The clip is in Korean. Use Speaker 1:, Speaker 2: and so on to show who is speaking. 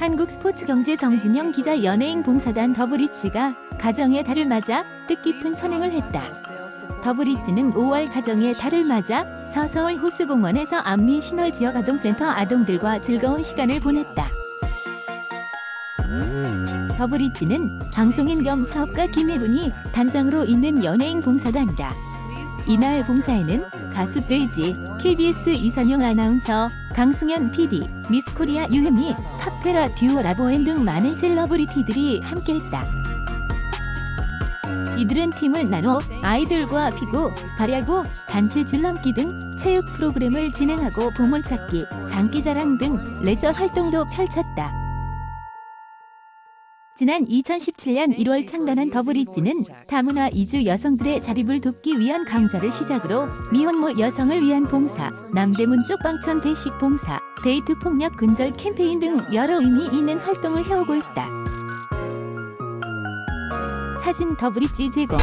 Speaker 1: 한국 스포츠 경제 정진영 기자 연예인 봉사단 더브릿지가 가정의 달을 맞아 뜻깊은 선행을 했다. 더브릿지는 5월 가정의 달을 맞아 서서울 호수공원에서 안미 신월 지역 아동센터 아동들과 즐거운 시간을 보냈다. 더브릿지는 방송인 겸 사업가 김혜분이 단장으로 있는 연예인 봉사단이다. 이날 봉사에는 가수 베이지, KBS 이선영 아나운서, 강승현 PD, 미스코리아 유혜미, 팝페라 듀오 라보엔 등 많은 celebrity들이 함께했다. 이들은 팀을 나눠 아이들과 피구, 발야구, 단체 줄넘기 등 체육 프로그램을 진행하고 보물찾기, 장기자랑 등 레저 활동도 펼쳤다. 지난 2017년 1월 창단한 더브릿지는 다문화 이주 여성들의 자립을 돕기 위한 강좌를 시작으로 미혼모 여성을 위한 봉사, 남대문 쪽방촌 배식 봉사, 데이트 폭력 근절 캠페인 등 여러 의미 있는 활동을 해오고 있다. 사진 더블리치 제공